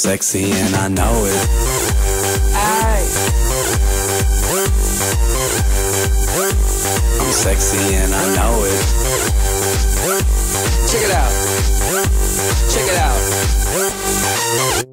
Sexy and I know it. Aye. I'm sexy and I know it. Check it out. Check it out.